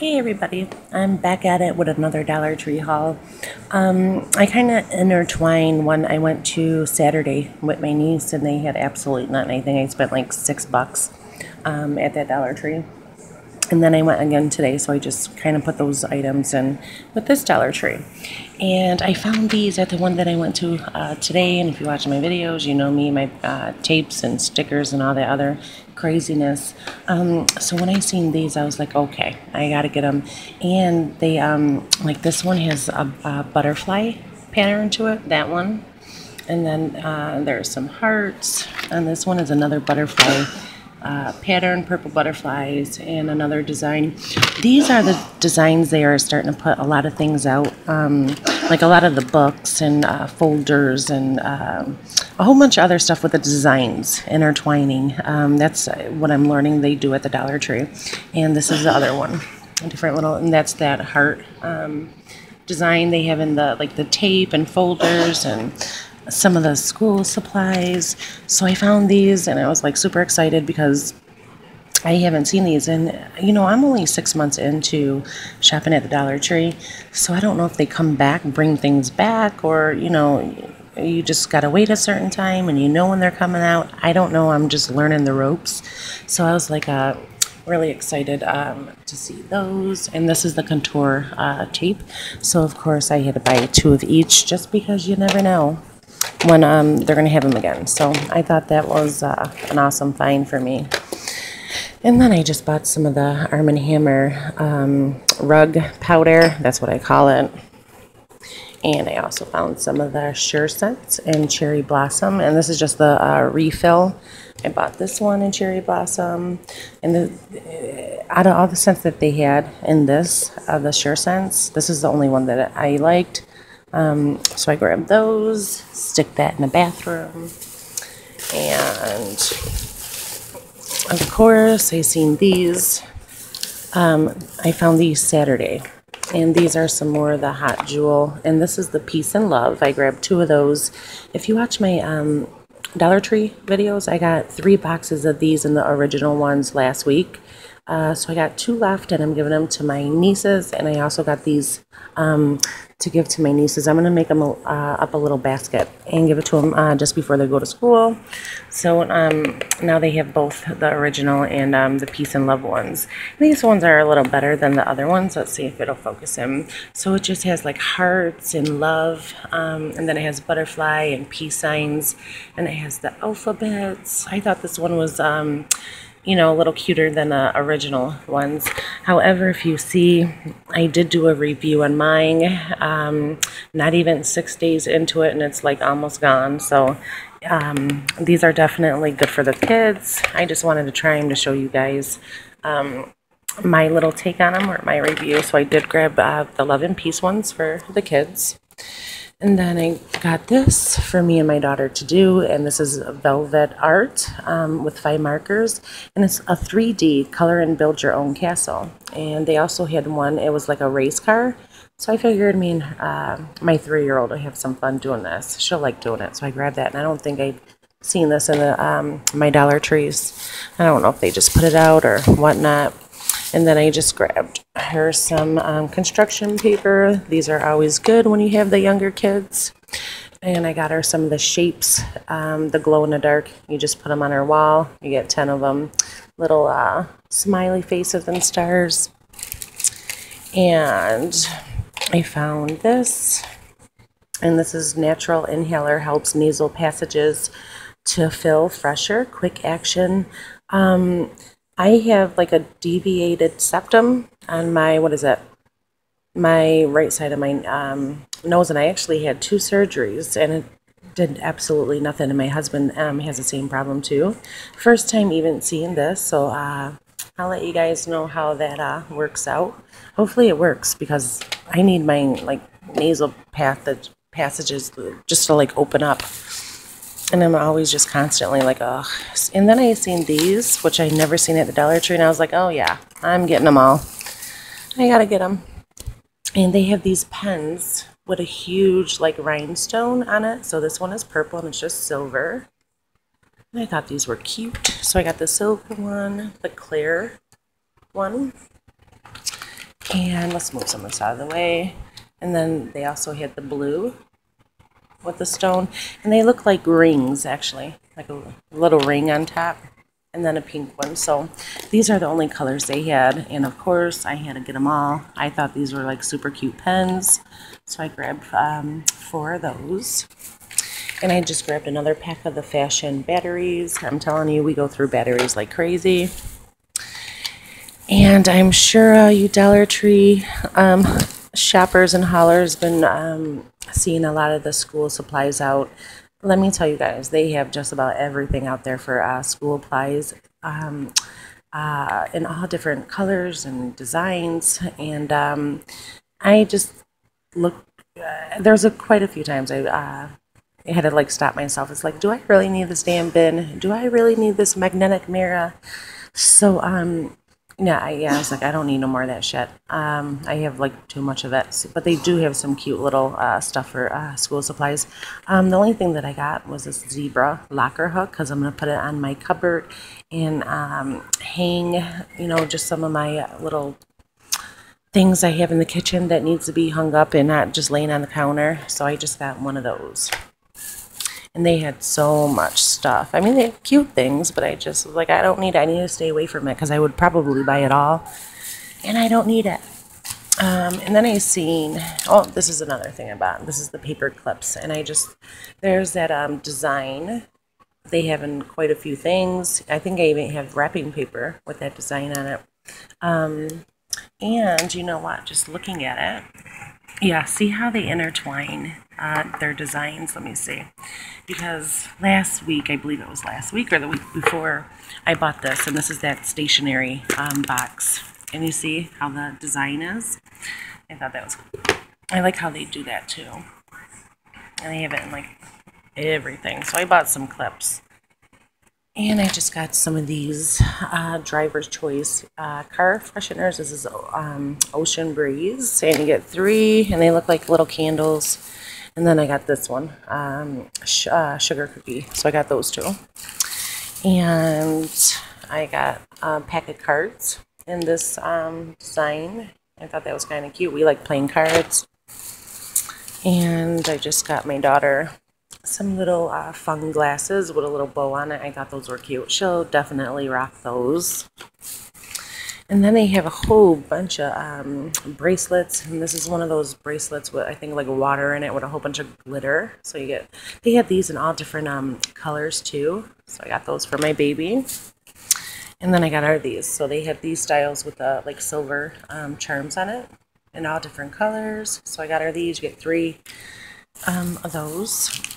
Hey everybody, I'm back at it with another Dollar Tree haul. Um, I kind of intertwine one. I went to Saturday with my niece and they had absolutely nothing. I I spent like six bucks um, at that Dollar Tree. And then I went again today, so I just kind of put those items in with this Dollar Tree. And I found these at the one that I went to uh, today. And if you watch my videos, you know me, my uh, tapes and stickers and all that other craziness. Um, so when I seen these, I was like, okay, I gotta get them. And they, um, like this one has a, a butterfly pattern to it, that one. And then uh, there's some hearts, and this one is another butterfly uh, pattern, purple butterflies, and another design. These are the designs they are starting to put a lot of things out, um, like a lot of the books and uh, folders and um, a whole bunch of other stuff with the designs intertwining. Um, that's what I'm learning they do at the Dollar Tree. And this is the other one, a different little, and that's that heart um, design they have in the like the tape and folders and some of the school supplies. So I found these and I was like super excited because I haven't seen these. And, you know, I'm only six months into shopping at the Dollar Tree. So I don't know if they come back, bring things back, or, you know, you just got to wait a certain time and you know when they're coming out. I don't know. I'm just learning the ropes. So I was like, uh, really excited um, to see those. And this is the contour uh, tape. So, of course, I had to buy two of each just because you never know when um, they're going to have them again. So I thought that was uh, an awesome find for me. And then I just bought some of the Arm & Hammer um, rug powder. That's what I call it. And I also found some of the Sure Scents and Cherry Blossom. And this is just the uh, refill. I bought this one in Cherry Blossom. And the, uh, out of all the scents that they had in this, uh, the Sure Scents, this is the only one that I liked. Um, so I grabbed those, stick that in the bathroom, and of course I seen these. Um, I found these Saturday, and these are some more of the Hot Jewel, and this is the Peace and Love. I grabbed two of those. If you watch my um, Dollar Tree videos, I got three boxes of these and the original ones last week. Uh, so I got two left, and I'm giving them to my nieces, and I also got these um, to give to my nieces. I'm going to make them uh, up a little basket and give it to them uh, just before they go to school. So um, now they have both the original and um, the Peace and Love ones. These ones are a little better than the other ones. Let's see if it'll focus in. So it just has like hearts and love, um, and then it has butterfly and peace signs, and it has the alphabets. I thought this one was um, you know, a little cuter than the original ones. However, if you see, I did do a review on mine, um, not even six days into it, and it's like almost gone. So um, these are definitely good for the kids. I just wanted to try them to show you guys um, my little take on them or my review. So I did grab uh, the Love and Peace ones for the kids. And then I got this for me and my daughter to do, and this is velvet art um, with five markers, and it's a 3D color and build your own castle. And they also had one, it was like a race car. So I figured, I mean, uh, my three-year-old will have some fun doing this. She'll like doing it, so I grabbed that, and I don't think I've seen this in the um, my Dollar Trees. I don't know if they just put it out or whatnot. And then I just grabbed her some um, construction paper. These are always good when you have the younger kids. And I got her some of the shapes, um, the glow in the dark. You just put them on her wall. You get 10 of them. Little uh, smiley faces and stars. And I found this. And this is Natural Inhaler Helps Nasal Passages to Fill Fresher, Quick Action. Um, I have like a deviated septum on my, what is it? My right side of my um, nose, and I actually had two surgeries, and it did absolutely nothing. And my husband um, has the same problem too. First time even seeing this, so uh, I'll let you guys know how that uh, works out. Hopefully it works because I need my like nasal path passages just to like open up and I'm always just constantly like, oh. And then I seen these, which I never seen at the Dollar Tree, and I was like, oh yeah, I'm getting them all. I gotta get them. And they have these pens with a huge like rhinestone on it. So this one is purple and it's just silver. And I thought these were cute. So I got the silver one, the clear one. And let's move some of this out of the way. And then they also had the blue with the stone. And they look like rings, actually, like a little ring on top. And then a pink one. So these are the only colors they had. And of course, I had to get them all. I thought these were like super cute pens. So I grabbed um, four of those. And I just grabbed another pack of the fashion batteries. I'm telling you, we go through batteries like crazy. And I'm sure uh, you Dollar Tree um, shoppers and haulers been um, seeing a lot of the school supplies out. Let me tell you guys, they have just about everything out there for uh, school supplies um, uh, in all different colors and designs. And um, I just looked, uh, there's a, quite a few times I uh, I had to like stop myself. It's like, do I really need this damn bin? Do I really need this magnetic mirror? So, um, yeah, I, yeah, I was like, I don't need no more of that shit. Um, I have like too much of it. But they do have some cute little uh, stuff for uh, school supplies. Um, the only thing that I got was this zebra locker hook because I'm gonna put it on my cupboard and um, hang, you know, just some of my little things I have in the kitchen that needs to be hung up and not just laying on the counter. So I just got one of those and they had so much stuff. I mean, they have cute things, but I just was like, I don't need it. I need to stay away from it because I would probably buy it all, and I don't need it. Um, and then I seen, oh, this is another thing I bought. This is the paper clips, and I just there's that um, design. They have in quite a few things. I think I even have wrapping paper with that design on it. Um, and you know what? Just looking at it, yeah, see how they intertwine uh, their designs. Let me see. Because last week, I believe it was last week or the week before, I bought this, and this is that stationery um, box. And you see how the design is? I thought that was cool. I like how they do that too. And they have it in like everything. So I bought some clips. And I just got some of these uh, Driver's Choice uh, car fresheners. This is um, Ocean Breeze. And you get three, and they look like little candles. And then I got this one, um, uh, Sugar Cookie. So I got those two. And I got a pack of cards in this um, design. I thought that was kind of cute. We like playing cards. And I just got my daughter some little uh, fun glasses with a little bow on it. I thought those were cute. She'll definitely rock those. And then they have a whole bunch of um, bracelets, and this is one of those bracelets with I think like water in it with a whole bunch of glitter. So you get they have these in all different um, colors too. So I got those for my baby. And then I got her these. So they have these styles with the like silver um, charms on it in all different colors. So I got her these. You get three um, of those.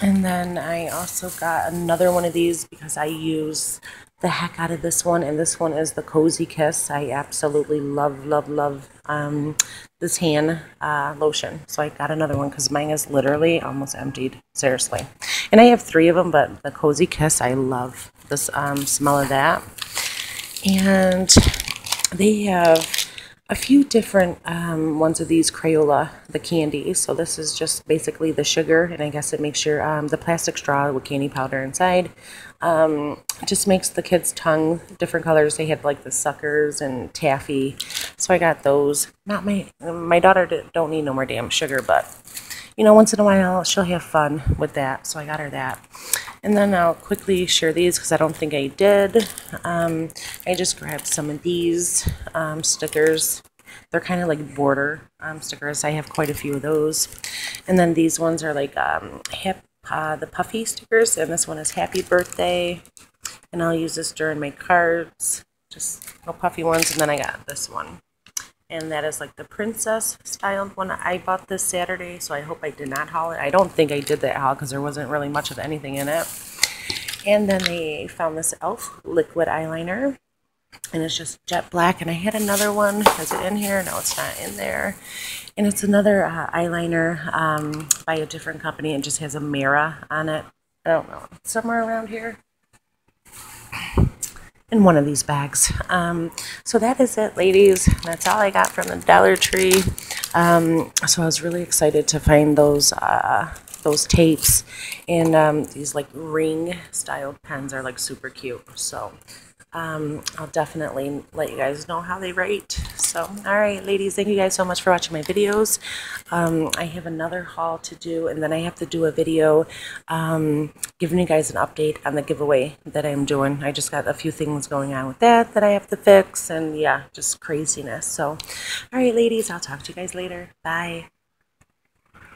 And then I also got another one of these because I use the heck out of this one. And this one is the Cozy Kiss. I absolutely love, love, love um, this hand uh, lotion. So I got another one because mine is literally almost emptied. Seriously. And I have three of them, but the Cozy Kiss, I love this um, smell of that. And they have a few different um, ones of these Crayola, the candy. So this is just basically the sugar, and I guess it makes your um, the plastic straw with candy powder inside. Um, just makes the kids' tongue different colors. They had like the suckers and taffy, so I got those. Not my my daughter don't need no more damn sugar, but you know once in a while she'll have fun with that. So I got her that. And then I'll quickly share these because I don't think I did. Um, I just grabbed some of these um, stickers. They're kind of like border um, stickers. I have quite a few of those. And then these ones are like um, hip, uh, the puffy stickers. And this one is happy birthday. And I'll use this during my cards. Just little puffy ones. And then I got this one and that is like the princess styled one. I bought this Saturday, so I hope I did not haul it. I don't think I did that haul because there wasn't really much of anything in it. And then they found this e.l.f. liquid eyeliner, and it's just jet black. And I had another one. Is it in here? No, it's not in there. And it's another uh, eyeliner um, by a different company. It just has a mirror on it. I don't know. Somewhere around here in one of these bags. Um, so that is it, ladies. That's all I got from the Dollar Tree. Um, so I was really excited to find those uh, those tapes and um, these like ring styled pens are like super cute. So um, I'll definitely let you guys know how they rate. So, all right, ladies, thank you guys so much for watching my videos. Um, I have another haul to do, and then I have to do a video um, giving you guys an update on the giveaway that I'm doing. I just got a few things going on with that that I have to fix, and yeah, just craziness. So, all right, ladies, I'll talk to you guys later. Bye.